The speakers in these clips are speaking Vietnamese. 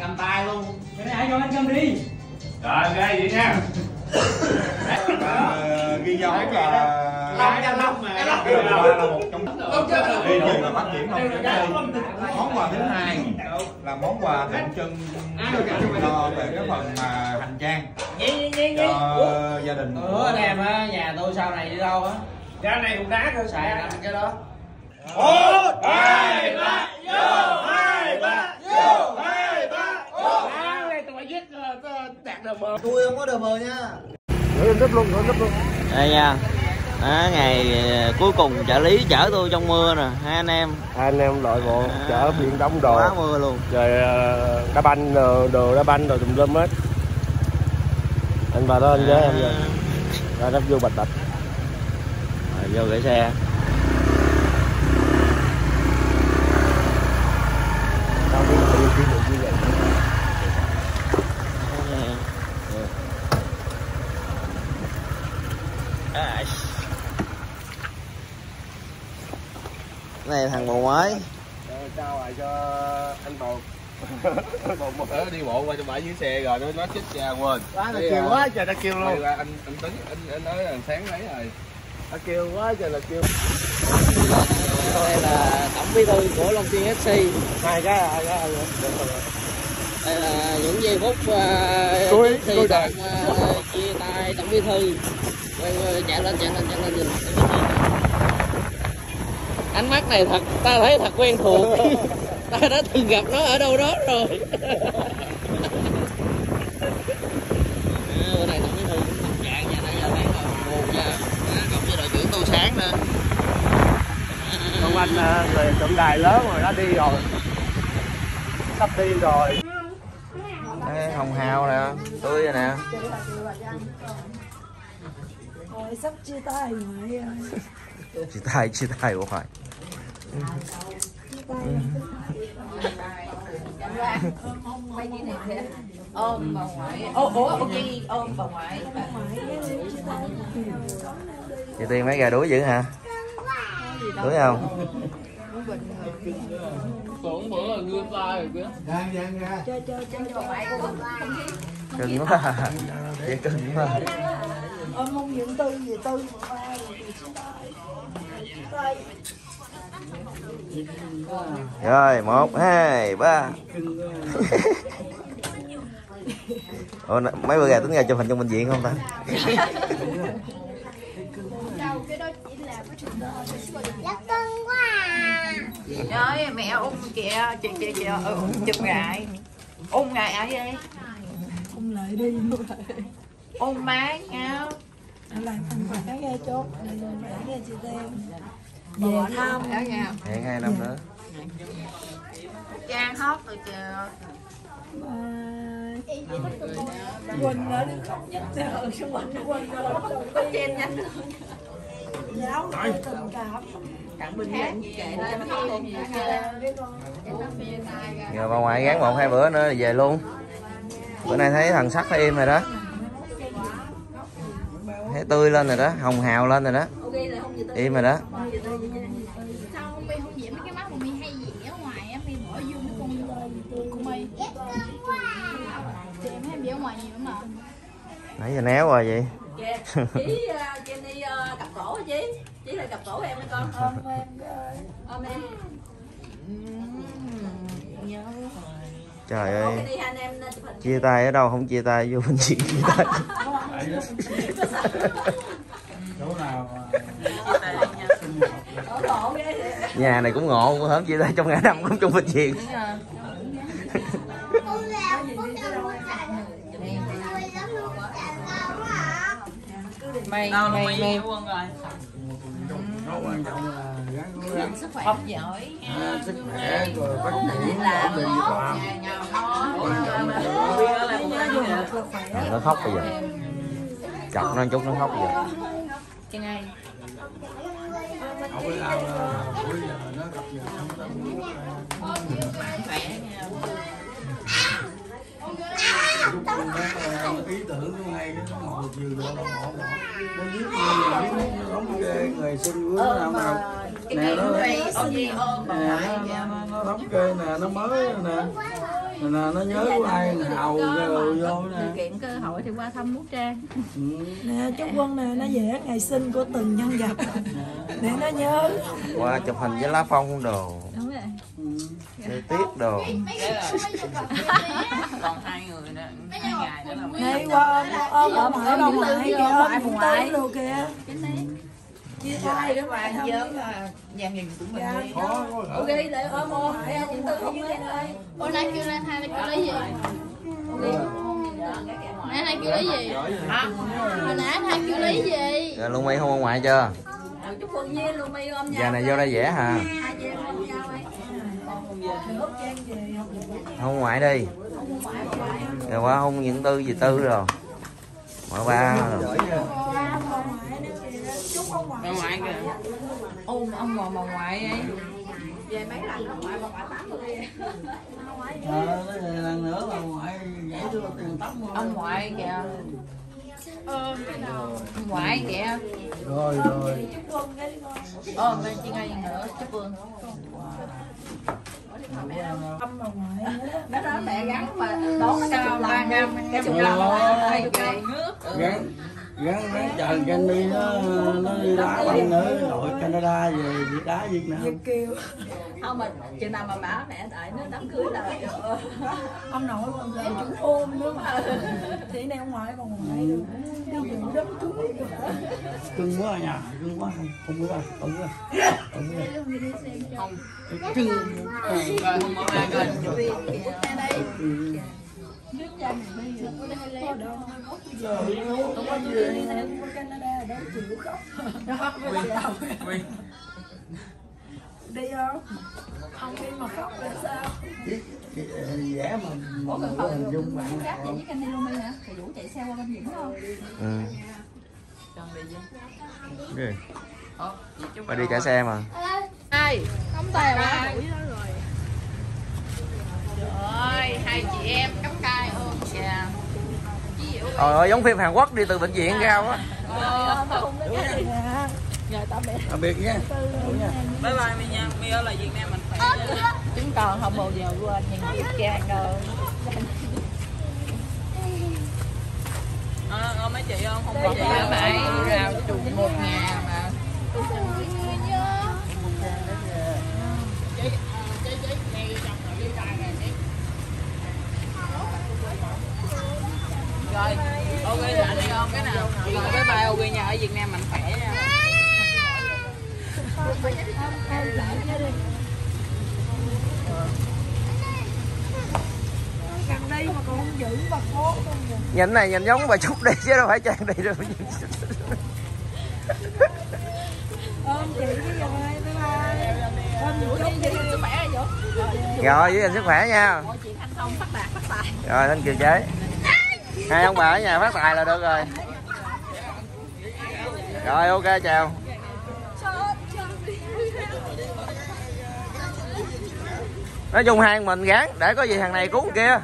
cầm tay luôn Cái này cho anh cầm đi. Rồi ok vậy nha ghi dấu là mà là một trong đi trường là phát triển nông nghiệp món quà thứ hai là món quà tượng trưng cho về cái phần mà hành trang cho gia đình. Ủa anh em á, nhà tôi sau này đi đâu á? Ra này cũng đá cơ Xài năm cái đó. Một hai ba vô hai ba vô hai ba Đá này tụi mày giết ờ, đạt được mờ. Tôi không có đờ mờ nha đây nha. Đó, ngày ờ, cuối cùng trợ lý chở tôi trong mưa nè hai anh em. Hai anh em đội bộ À. chở biển đóng đồ. Quá mưa luôn. Rồi ờ, đá banh đồ, đồ đá banh đồ tùm lum hết. Anh vào đó anh với em rồi ra đắp vô bạch bạch rồi vô gửi xe này thằng bồ mới. Trao lại cho anh bầu bầu một Ờ, đi bộ qua cho bãi dưới xe rồi nó nó chích ra quên. Quá nó kêu quá trời nó kêu luôn. qua anh anh tính anh anh nói là sáng lấy rồi. Nó kêu quá trời là kêu. Đây là tổng bí thư của Long Xuyên FC hai cái hai cái đây là những giây phút uh, đời. tổng, ờ, chia tay tổng bí thư. Quay, quay, chạy lên chạy lên chạy lên. nhìn mặt tổng bí thư. Ánh mắt này thật ta thấy thật quen thuộc. Ta đã từng gặp nó ở đâu đó rồi. À, bữa này tổng bí thư cũng tâm trạng nha nãy giờ thấy còn buồn nha. À, cộng với đội trưởng tô sáng nữa. Ông anh ờ, người tượng đài lớn rồi nó đi rồi. Sắp đi rồi. Đây, hồng hào nè tươi rồi nè. Sắp chia tay rồi. chia tay chia tay của tay ôm bà ngoại ô ủa ok ôm bà ngoại chị tiên mấy gà đuối dữ hả? Đuối không? Chơi chơi chơi bà ngoại cưng quá. À. chị cưng quá. ôm mông dưỡng tư gì tư rồi một hai ba. Ủa, mấy bữa gà tính ra chụp hình trong bệnh viện không ta? Trời ơi mẹ ôm kìa chị chị chị ừ, chụp ngại ôm ngại ở đây Không lại đi ôm má nhau. Anh làm phần quà cái gai chốt. Để ra chia tay. Về thăm. hẹn hai năm nữa. Trang hót rồi Bye. Quỳnh ở đi khóc nhất giờ xung quanh Quỳnh là lần đầu tiên trên nhanh giáo lại tình cảm. Cặn bình luận kệ khóc luôn. con giờ bà ngoại gắn một hai bữa nữa là về luôn. Bữa nay thấy thần sắc thấy im rồi đó. Thấy tươi lên rồi đó hồng hào lên rồi đó. Im rồi đó sao mi không vẽ mấy cái mắt mà mi hay vẽ ở ngoài á? Mi bỏ vô mấy con của mi thì em em vẽ ở ngoài nhiều lắm mà. Nãy giờ néo rồi vậy. Chị Jenny ờ, cặp cổ hả chị. Chị là cặp cổ em hay con? Ôm em ôm trời ơi. đi chia tay ở đâu không chia tay vô bệnh viện chia tay Ủa, ngộ ghê vậy. Nhà này cũng ngộ bữa hôm chia tay trong ngày năm cũng trong bệnh viện mày mày mày. quân rồi. Sức khỏe. Học giỏi. Sức khỏe rồi bắt đầu làm nhà nhà nó nó khóc bây giờ. Chọc nó chút nó khóc bây giờ. Chân ai khỏe nha ý tưởng nó, nó, nó, ngồi chiều được nó ngộ nó nó giết người nó biết nó đóng kê người xin của nó nào nào nè nó nè nó nó nó đóng kê nè nó mới nè nè nó nhớ của ai rồi vô nè. kiện cơ hội thì qua thăm Mút Trang. Ừ. nè chú quân nè nó vẽ ngày sinh của từng nhân vật. Để nó nhớ. Qua chụp hình với lá phong đồ. Đúng rồi. Chơi tiếp đồ. Còn hai người nữa hai ngày nữa là qua ôm ôm ở ngoại kìa ôm cũng tới luôn kìa chia tay đó mà không? nhớ là nhà nhìn của mình Dạ. đi. Ok để ôm ôm cũng tới không lên đây? Ủa nãy kêu lên hai kêu lấy gì? Nãy hai kêu lấy gì? Hồi nãy hai kêu lấy gì? rồi luôn mi không ông ngoại chưa? Nhau giờ này vô đây vẽ hả? Không ngoại đi. Rồi qua không những tư gì tư rồi. Mở ba rồi bà ngoại kìa. Ôm ông bà bà ngoại ấy. Về mấy lần ông ngoại bà ngoại tám mươi Ờ, lần nữa bà ngoại nhảy cho tiền tắm rồi. ông ngoại kìa. Ờ, cái nào? ông ngoại kìa. Rồi rồi. Ôm bên chị ngay nữa chúc vương bà nó nói mẹ gắn mà đón cái chục lần năm cái chục lần nước. Gắn gắn gắn chờ Candy nó nó đi đá bằng nữa đội Canada về đi đá Việt Nam. Việt kiều. Không mà chừng nào mà má mẹ đợi nó đám cưới là ông nội còn về chúng ôm nữa mà. Thì này ông ngoại bà ngoại được. Dự đám cưới cưng quá à nhà cưng quá không biết à không biết à không biết à không cưng. Rồi không có ai gần chụp có không có đi Canada chịu khóc đi không không đi mà khóc là sao dễ vẽ mà mà có hình dung bạn cáp vậy với Candy luôn hả thì Vũ chạy xe qua bên Vĩnh không ừ. Trần đi chứ Ghê. Bà đi cả xe mà Ai Không tài quá rồi. Trời hai chị em cắm cài Trời ơi giống phim Hàn Quốc đi từ bệnh viện ra á Ờ, tạm biệt nha. Bye bye mi nha, mi ở lại Việt Nam mình. Khỏe Chúng còn không bao giờ quên những dịp trang đâu. Ờ, ờ, mấy chị không? Không có chị ở mãi rào chung một nhà mà Rồi, ok dạ đi không cái nào Rồi bye bye ok nha, ở Việt Nam mình khỏe nha gần đây giữ bà cố Nhìn này nhìn giống bà Trúc đi chứ đâu phải Trang đi đâu. Ôm chị bye bye. Chị sức khỏe rồi Rồi giữ gìn sức khỏe nha. Mọi chuyện thành công phát đạt phát tài. Rồi thanh kiều chế Hai ông bà ở nhà phát tài là được rồi. Rồi ok chào. Nói chung hai mình gán để có gì thằng này cứu kia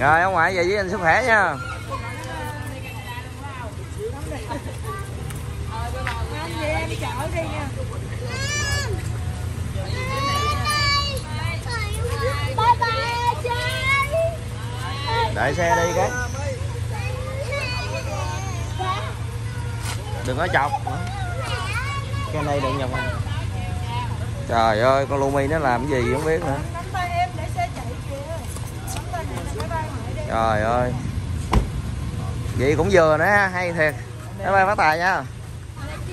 rồi ông ngoại về với anh sức khỏe nha. Đợi xe đi cái Đừng có chọc nữa. Cái này đừng nhầm Trời ơi con Lumi nó làm cái gì không biết nữa. Nắm tay em để xe chạy kìa. Nắm tay này là bye bye ngoại đi. Trời ơi. Vậy cũng vừa nữa ha, hay thiệt. Bye bye phát tài nha.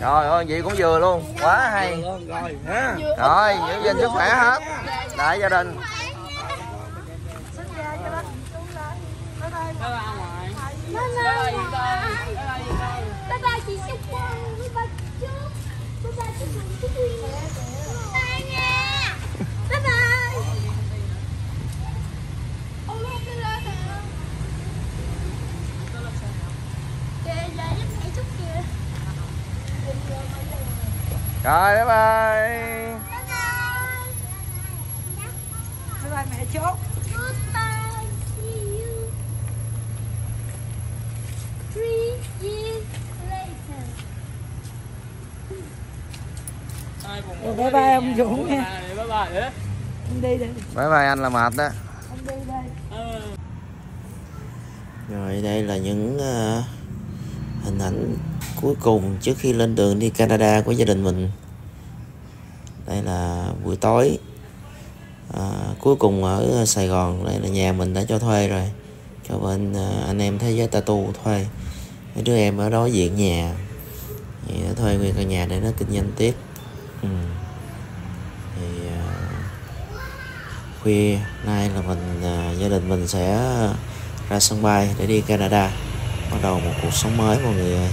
Trời ơi, vậy cũng vừa luôn. Quá hay. Rồi ha. Rồi, giữ gìn sức khỏe hết. Đại gia đình rồi bye bye bye bye, bye, bye mẹ chốt Rồi bye ông Dũng nha. Bye bye đấy. Đi. Bye bye anh là mệt đó. Ờ. Rồi đây là những uh, hình ảnh cuối cùng trước khi lên đường đi Canada của gia đình mình. Đây là buổi tối. À, cuối cùng ở Sài Gòn đây là nhà mình đã cho thuê rồi. Cho bên à, anh em thế giới tattoo thuê. Mấy đứa em ở đối diện nhà. Thì nó thuê nguyên căn nhà để nó kinh doanh tiếp. Ừ. thì à, khuya nay là mình à, gia đình mình sẽ ra sân bay để đi Canada. Bắt đầu một cuộc sống mới mọi người ơi.